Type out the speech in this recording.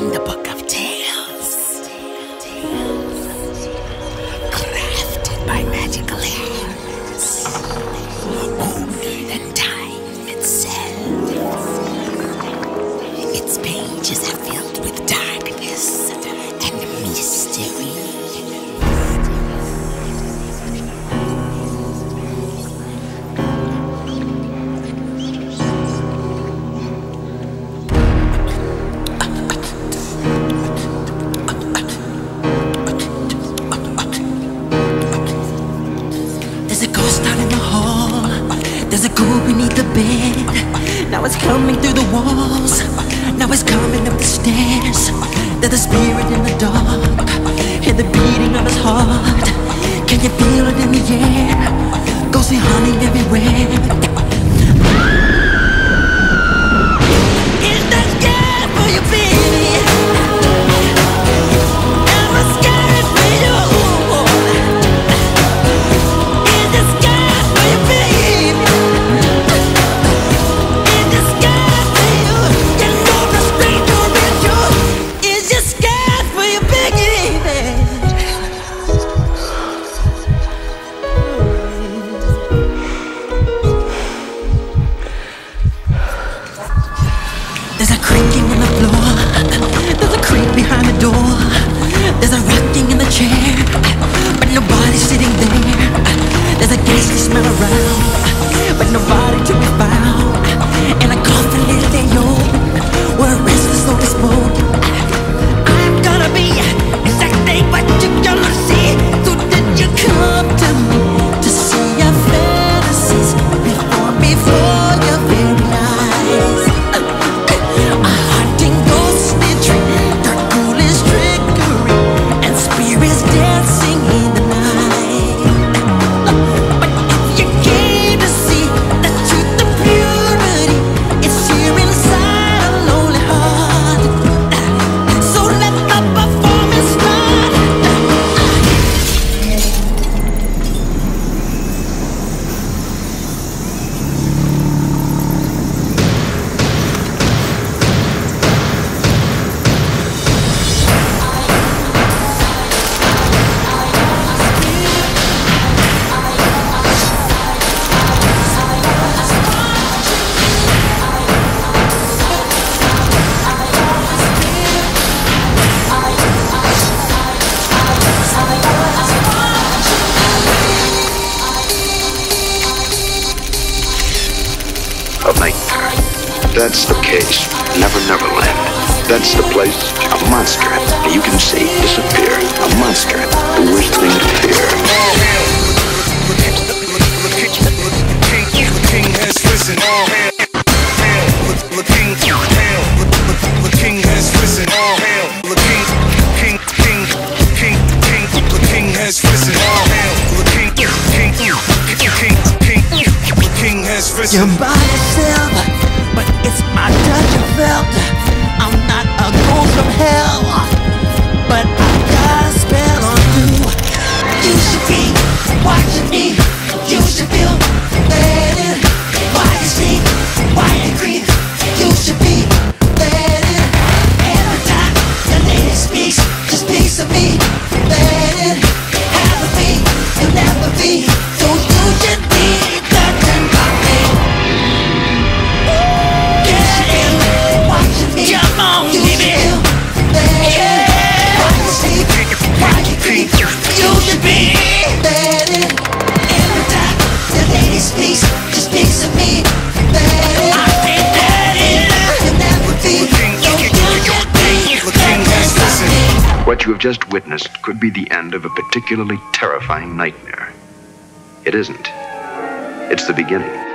in the book of tales, crafted by magical hands. a cool beneath the bed. Now it's coming through the walls. Now it's coming up the stairs. There's the spirit in the dark. Hear the beating of his heart. Can you feel it in the air? Go see, honey that's the case, Never Neverland. That's the place a monster that you can see disappear. A monster, the worst thing to fear. Your body's still touch and felt I'm not a ghost from hell. you have just witnessed could be the end of a particularly terrifying nightmare. It isn't. It's the beginning.